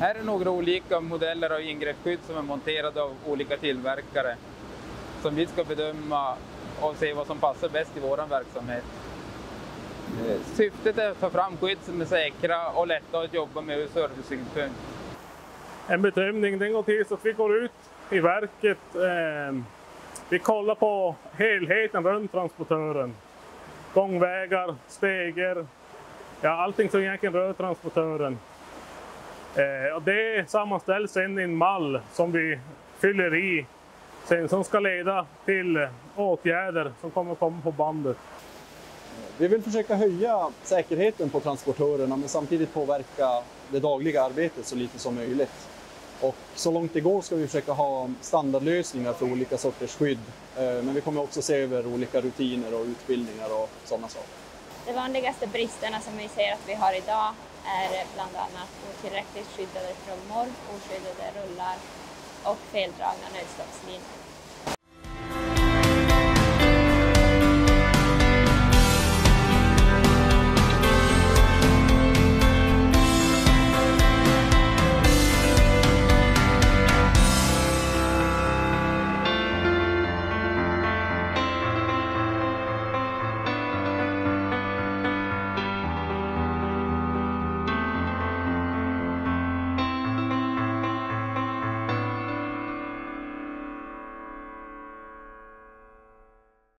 Här är några olika modeller av ingreppsskydd som är monterade av olika tillverkare som vi ska bedöma och se vad som passar bäst i vår verksamhet. Eh, syftet är att ta fram skydd som är säkra och lätta att jobba med ur servicesynpunkt. En bedömning den går till så att vi går ut i verket. Eh, vi kollar på helheten runt transportören. Gångvägar, stegar, ja, allting som egentligen rör transportören. Eh, och det sammanställs sen i en mall som vi fyller i sen som ska leda till åtgärder som kommer komma på bandet. Vi vill försöka höja säkerheten på transportörerna men samtidigt påverka det dagliga arbetet så lite som möjligt. Och så långt det går ska vi försöka ha standardlösningar för olika sorters skydd. Eh, men vi kommer också se över olika rutiner och utbildningar och sådana saker. De vanligaste bristerna som vi ser att vi har idag är bland annat otillräckligt skyddade trummor, oskyddade rullar och feldragna nödstoppslinor.